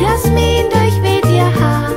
Jasmin durchweht ihr Haar.